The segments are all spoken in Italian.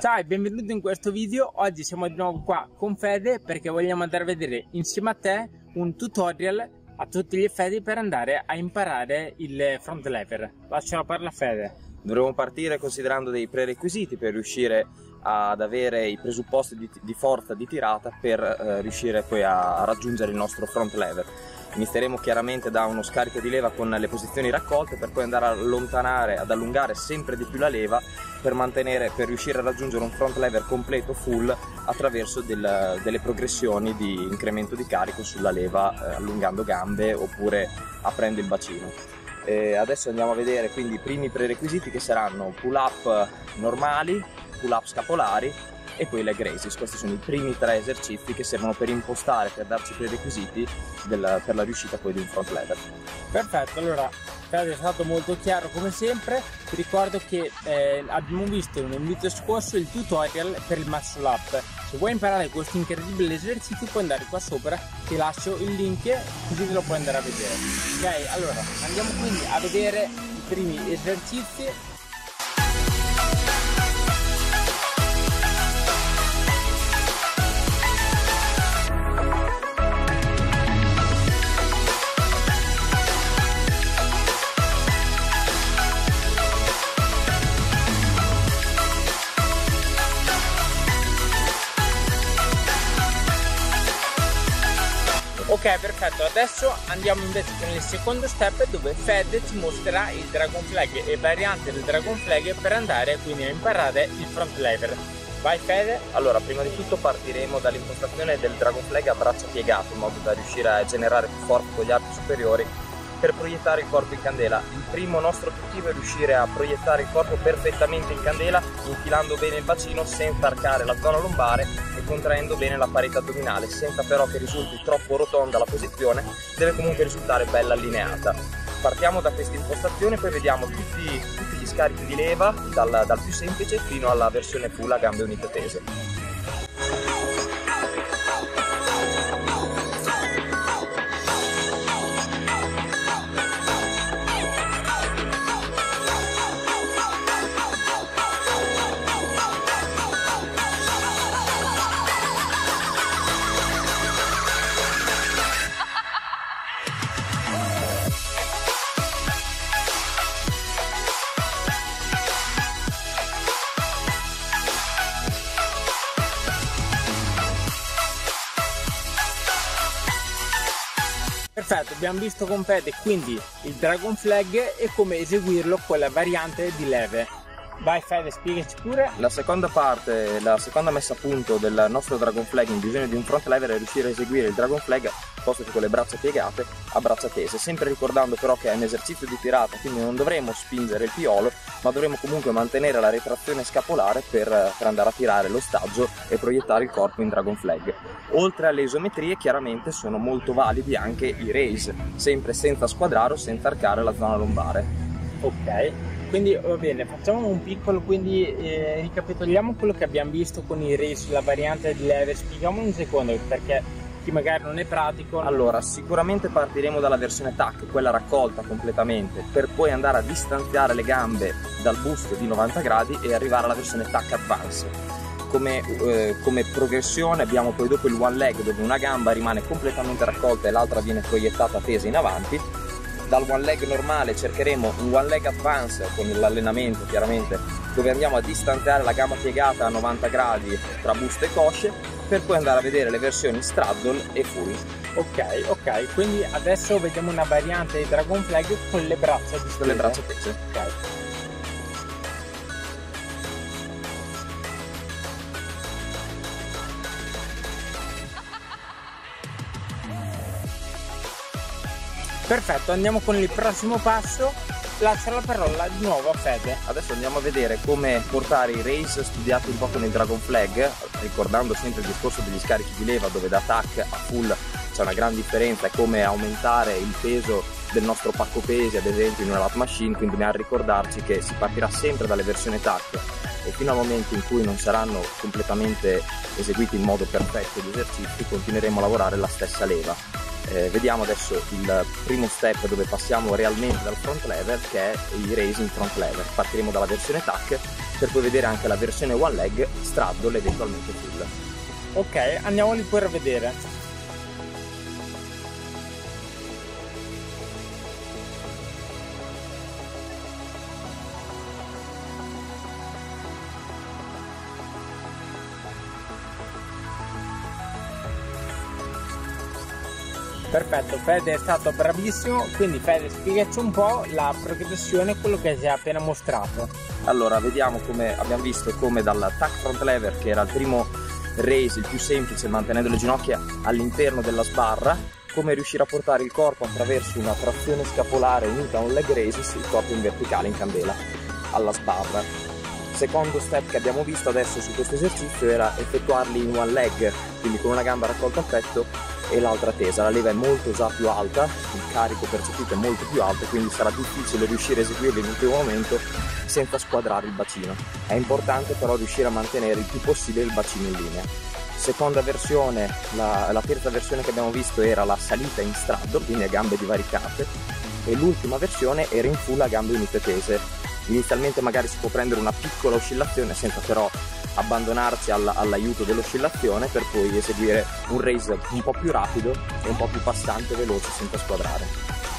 Ciao e benvenuto in questo video, oggi siamo di nuovo qua con Fede perché vogliamo andare a vedere insieme a te un tutorial a tutti gli effetti per andare a imparare il front lever. Lascio la parola a Fede. Dovremo partire considerando dei prerequisiti per riuscire ad avere i presupposti di, di forza di tirata per eh, riuscire poi a, raggiungere il nostro front lever inizieremo chiaramente da uno scarico di leva con le posizioni raccolte per poi andare a allontanare, ad allungare sempre di più la leva per, per riuscire a raggiungere un front lever completo full attraverso del, delle progressioni di incremento di carico sulla leva eh, allungando gambe oppure aprendo il bacino. E adesso andiamo a vedere quindi i primi prerequisiti che saranno pull up normali, pull up scapolari e poi leg raises. Questi sono i primi tre esercizi che servono per impostare, per darci i prerequisiti del, per la riuscita poi di un front lever. Perfetto, allora è stato molto chiaro come sempre. Ti ricordo che eh, abbiamo visto un video scorso il tutorial per il muscle up. Se vuoi imparare questo incredibile esercizio puoi andare qua sopra, ti lascio il link così te lo puoi andare a vedere. Ok, allora andiamo quindi a vedere i primi esercizi Ok, perfetto. Adesso andiamo invece il secondo step dove Fed ci mostrerà il Dragon Flag e variante del Dragon Flag per andare quindi a imparare il front lever. Vai Fede? Allora, prima di tutto partiremo dall'impostazione del Dragon Flag a braccia piegate in modo da riuscire a generare più forza con gli arti superiori per proiettare il corpo in candela. Il primo nostro obiettivo è riuscire a proiettare il corpo perfettamente in candela, infilando bene il bacino senza arcare la zona lombare e contraendo bene la parete addominale, senza però che risulti troppo rotonda la posizione, deve comunque risultare bella allineata. Partiamo da questa impostazione, poi vediamo tutti, tutti gli scarichi di leva, dal, dal più semplice fino alla versione full a gambe unite tese. Perfetto, abbiamo visto con Fede quindi il Dragon Flag e come eseguirlo con la variante di leve. Vai Fede, spiegaci pure. La seconda parte, la seconda messa a punto del nostro Dragon Flag in bisogno di un front lever è riuscire a eseguire il Dragon Flag posto che con le braccia piegate a braccia tese, sempre ricordando però che è un esercizio di tirata, quindi non dovremo spingere il piolo, ma dovremo comunque mantenere la retrazione scapolare per, per andare a tirare l'ostaggio e proiettare il corpo in Dragon Flag. Oltre alle isometrie chiaramente sono molto validi anche i raise, sempre senza squadrare o senza arcare la zona lombare. Ok, quindi va bene, facciamo un piccolo, quindi eh, ricapitoliamo quello che abbiamo visto con i race, la variante di lever, spieghiamo un secondo perché chi magari non è pratico. Allora, sicuramente partiremo dalla versione TAC, quella raccolta completamente, per poi andare a distanziare le gambe dal busto di 90 gradi e arrivare alla versione TAC Advance. Come, eh, come, progressione abbiamo poi dopo il one leg dove una gamba rimane completamente raccolta e l'altra viene proiettata tesa in avanti dal one leg normale cercheremo un one leg advance con l'allenamento chiaramente dove andiamo a distanziare la gamba piegata a 90 gradi tra busto e cosce per poi andare a vedere le versioni straddle e full. Ok, ok, quindi adesso vediamo una variante di Dragon Flag con le braccia distese. Con le braccia tese. Ok. Perfetto, andiamo con il prossimo passo lascio la parola di nuovo a Fede. Adesso andiamo a vedere come portare i race studiati un po' con il Dragon Flag, ricordando sempre il discorso degli scarichi di leva dove da attack a full c'è una gran differenza e come aumentare il peso del nostro pacco pesi ad esempio in una lap machine, quindi bisogna ricordarci che si partirà sempre dalle versioni TAC e fino al momento in cui non saranno completamente eseguiti in modo perfetto gli esercizi continueremo a lavorare la stessa leva eh, vediamo adesso il primo step dove passiamo realmente dal front lever che è i raising front lever. Partiremo dalla versione TAC per poi vedere anche la versione one leg, straddle eventualmente full. Ok, andiamoli pure a vedere. Perfetto, Fede è stato bravissimo, quindi Fede spiegaci un po' la progressione, quello che ci ha appena mostrato. Allora, vediamo come abbiamo visto come dal tack front lever, che era il primo raise, il più semplice, mantenendo le ginocchia all'interno della sbarra, come riuscire a portare il corpo attraverso una trazione scapolare unita a un leg raise, il corpo in verticale in candela alla sbarra. Secondo step che abbiamo visto adesso su questo esercizio era effettuarli in one leg, quindi con una gamba raccolta al petto e l'altra tesa. La leva è molto già più alta, il carico percepito è molto più alto, quindi sarà difficile riuscire a eseguirlo in un momento senza squadrare il bacino. È importante però riuscire a mantenere il più possibile il bacino in linea. Seconda versione, la, la terza versione che abbiamo visto era la salita in straddle, quindi a gambe divaricate, e l'ultima versione era in full a gambe unite tese. Inizialmente magari si può prendere una piccola oscillazione senza però abbandonarsi all- all'aiuto dell'oscillazione per poi eseguire un race un po' più rapido e un po' più passante e veloce senza squadrare.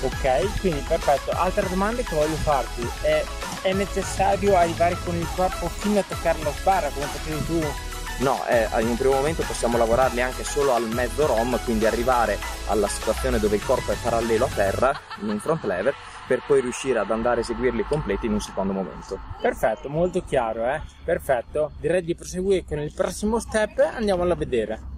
Ok, quindi perfetto. Altre domande che voglio farti è, è necessario arrivare con il corpo fino a toccare la sbarra come facevi tu? No, eh, in un primo momento possiamo lavorarli anche solo al mezzo ROM, quindi arrivare alla situazione dove il corpo è parallelo a terra in un front lever per poi riuscire ad andare a eseguirli completi in un secondo momento. Perfetto, molto chiaro, eh? Perfetto. Direi di proseguire con il prossimo step, andiamolo a vedere.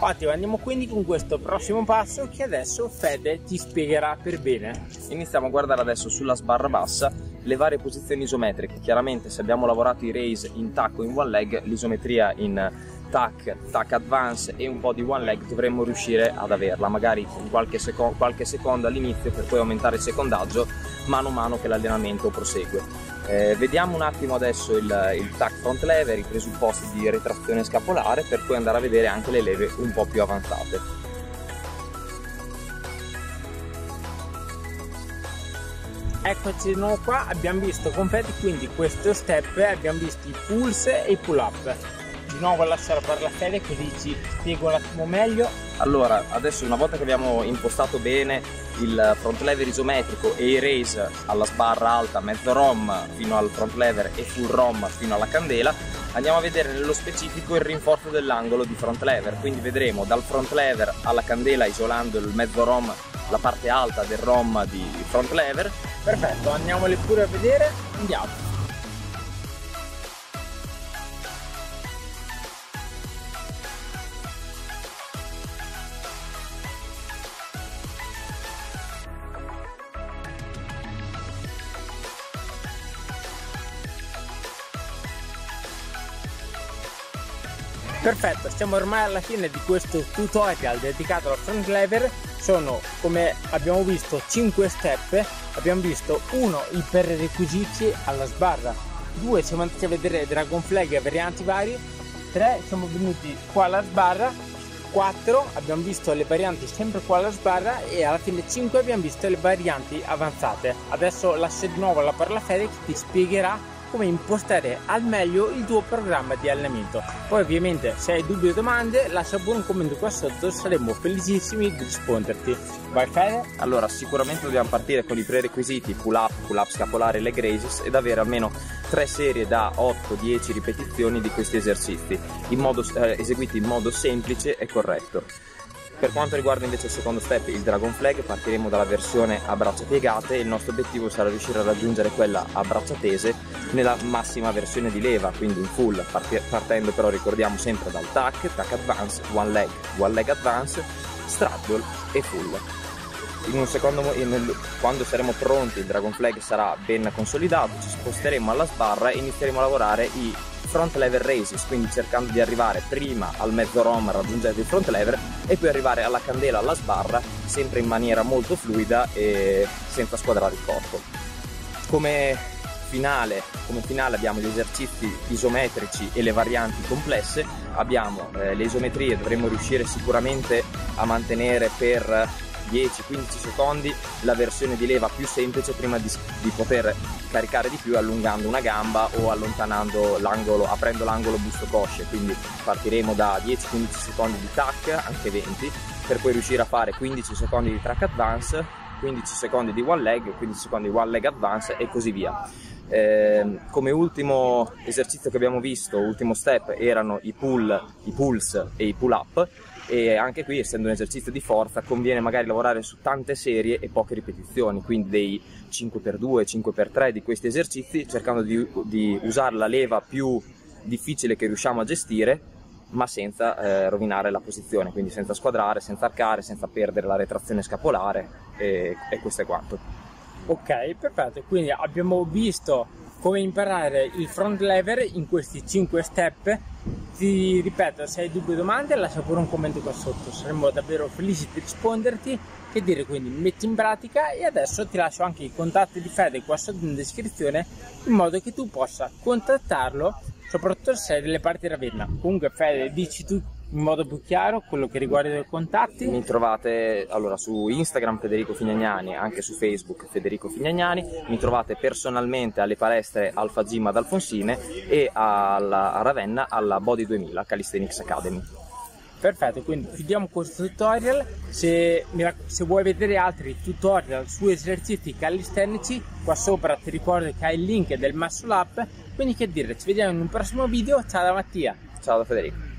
Ottimo, andiamo quindi con questo prossimo passo che adesso Fede ti spiegherà per bene. Iniziamo a guardare adesso sulla sbarra bassa le varie posizioni isometriche. Chiaramente se abbiamo lavorato i raise in tacco in one leg, l'isometria in tac, tac advance e un po' di one leg dovremmo riuscire ad averla, magari con qualche, seco- qualche secondo all'inizio per poi aumentare il secondaggio mano a mano che l'allenamento prosegue. Eh, vediamo un attimo adesso il, il tac front lever, i presupposti di retrazione scapolare per poi andare a vedere anche le leve un po' più avanzate. Eccoci di nuovo qua, abbiamo visto completi quindi questo step, abbiamo visto i pulse e i pull up di nuovo lasciare per la fede così ci spiego un attimo meglio. Allora, adesso una volta che abbiamo impostato bene il front lever isometrico e i raise alla sbarra alta mezzo ROM fino al front lever e full ROM fino alla candela, andiamo a vedere nello specifico il rinforzo dell'angolo di front lever, quindi vedremo dal front lever alla candela isolando il mezzo ROM la parte alta del ROM di front lever. Perfetto, andiamoli pure a vedere, andiamo. Perfetto, siamo ormai alla fine di questo tutorial dedicato al front lever. Sono, come abbiamo visto, 5 step. Abbiamo visto uno i prerequisiti alla sbarra, 2 siamo andati a vedere Dragon Flag e varianti vari, 3 siamo venuti qua alla sbarra, 4 abbiamo visto le varianti sempre qua alla sbarra e alla fine 5 abbiamo visto le varianti avanzate. Adesso lascio di nuovo la parola a Fede che ti spiegherà come impostare al meglio il tuo programma di allenamento. Poi ovviamente se hai dubbi o domande lascia pure un commento qua sotto, saremo felicissimi di risponderti. Vai Fede? Allora sicuramente dobbiamo partire con i prerequisiti pull up, pull up scapolare, leg raises ed avere almeno 3 serie da 8-10 ripetizioni di questi esercizi in modo, eh, eseguiti in modo semplice e corretto. Per quanto riguarda invece il secondo step, il Dragon Flag, partiremo dalla versione a braccia piegate e il nostro obiettivo sarà riuscire a raggiungere quella a braccia tese nella massima versione di leva, quindi in full, partendo però ricordiamo sempre dal tac, tac advance, one leg, one leg advance, straddle e full. In un secondo, in, quando saremo pronti il Dragon Flag sarà ben consolidato, ci sposteremo alla sbarra e inizieremo a lavorare i front lever raises, quindi cercando di arrivare prima al mezzo ROM raggiungendo il front lever e poi arrivare alla candela, alla sbarra, sempre in maniera molto fluida e senza squadrare il corpo. Come finale, come finale abbiamo gli esercizi isometrici e le varianti complesse, abbiamo eh, le isometrie, dovremmo riuscire sicuramente a mantenere per 10-15 secondi la versione di leva più semplice prima di, di, poter caricare di più allungando una gamba o allontanando l'angolo, aprendo l'angolo busto cosce, quindi partiremo da 10-15 secondi di tac, anche 20, per poi riuscire a fare 15 secondi di track advance, 15 secondi di one leg, 15 secondi di one leg advance e così via. Eh, come ultimo esercizio che abbiamo visto, ultimo step, erano i pull, i pulse e i pull up e anche qui essendo un esercizio di forza conviene magari lavorare su tante serie e poche ripetizioni, quindi dei 5x2, 5x3 di questi esercizi cercando di, di usare la leva più difficile che riusciamo a gestire ma senza eh, rovinare la posizione, quindi senza squadrare, senza arcare, senza perdere la retrazione scapolare e, e questo è quanto. Ok, perfetto, quindi abbiamo visto come imparare il front lever in questi 5 step. Ti ripeto, se hai dubbi o domande lascia pure un commento qua sotto, saremo davvero felici di risponderti. Che dire, quindi metti in pratica e adesso ti lascio anche i contatti di Fede qua sotto in descrizione in modo che tu possa contattarlo soprattutto se sei delle parti Ravenna. Comunque Fede, dici tu in modo più chiaro quello che riguarda i contatti? Mi trovate allora, su Instagram Federico Fignagnani, anche su Facebook Federico Fignagnani, mi trovate personalmente alle palestre Alfa Gym ad Alfonsine e alla, a Ravenna alla Body 2000 Calisthenics Academy. Perfetto, quindi chiudiamo questo tutorial. Se, se, vuoi vedere altri tutorial su esercizi calisthenici, qua sopra ti ricordo che hai il link del Muscle Up. Quindi che dire, ci vediamo in un prossimo video. Ciao da Mattia. Ciao da Federico.